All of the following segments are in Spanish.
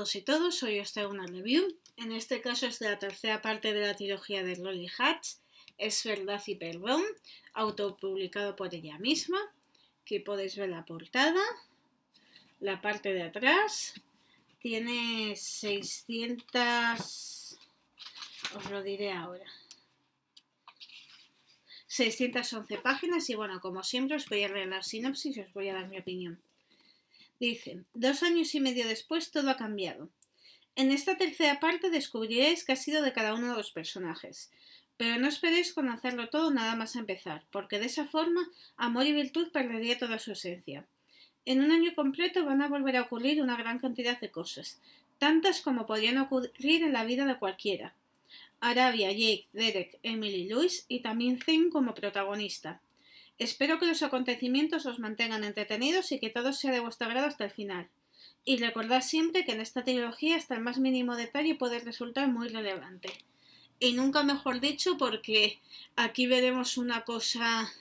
Y todos, hoy os traigo una review. En este caso es de la tercera parte de la trilogía de Lolly Hatch, Es verdad y perdón, autopublicado por ella misma. Aquí podéis ver la portada, la parte de atrás. Tiene 600... os lo diré ahora. 611 páginas y bueno, como siempre os voy a leer la sinopsis y os voy a dar mi opinión. Dice, dos años y medio después todo ha cambiado. En esta tercera parte descubriréis qué ha sido de cada uno de los personajes. Pero no esperéis conocerlo todo nada más empezar, porque de esa forma amor y virtud perdería toda su esencia. En un año completo van a volver a ocurrir una gran cantidad de cosas, tantas como podrían ocurrir en la vida de cualquiera. Arabia, Jake, Derek, Emily, Louis y también Zane como protagonista. Espero que los acontecimientos os mantengan entretenidos y que todo sea de vuestro agrado hasta el final. Y recordad siempre que en esta trilogía hasta el más mínimo detalle puede resultar muy relevante. Y nunca mejor dicho porque aquí veremos una cosa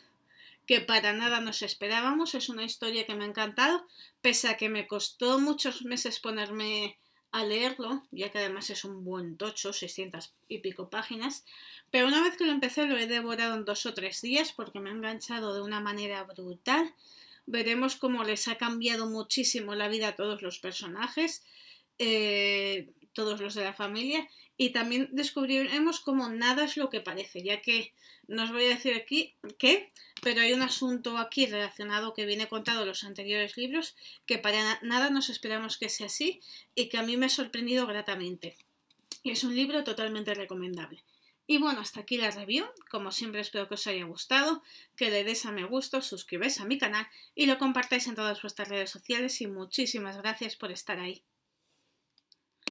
que para nada nos esperábamos. Es una historia que me ha encantado, pese a que me costó muchos meses ponerme a leerlo, ya que además es un buen tocho, 600 y pico páginas, pero una vez que lo empecé lo he devorado en dos o tres días porque me ha enganchado de una manera brutal. Veremos cómo les ha cambiado muchísimo la vida a todos los personajes, eh, todos los de la familia, y también descubriremos cómo nada es lo que parece, ya que no os voy a decir aquí qué, pero hay un asunto aquí relacionado que viene contado en los anteriores libros que para nada nos esperamos que sea así y que a mí me ha sorprendido gratamente. Y es un libro totalmente recomendable. Y bueno, hasta aquí la review. Como siempre espero que os haya gustado, que le des a me gusta, suscribáis a mi canal y lo compartáis en todas vuestras redes sociales y muchísimas gracias por estar ahí.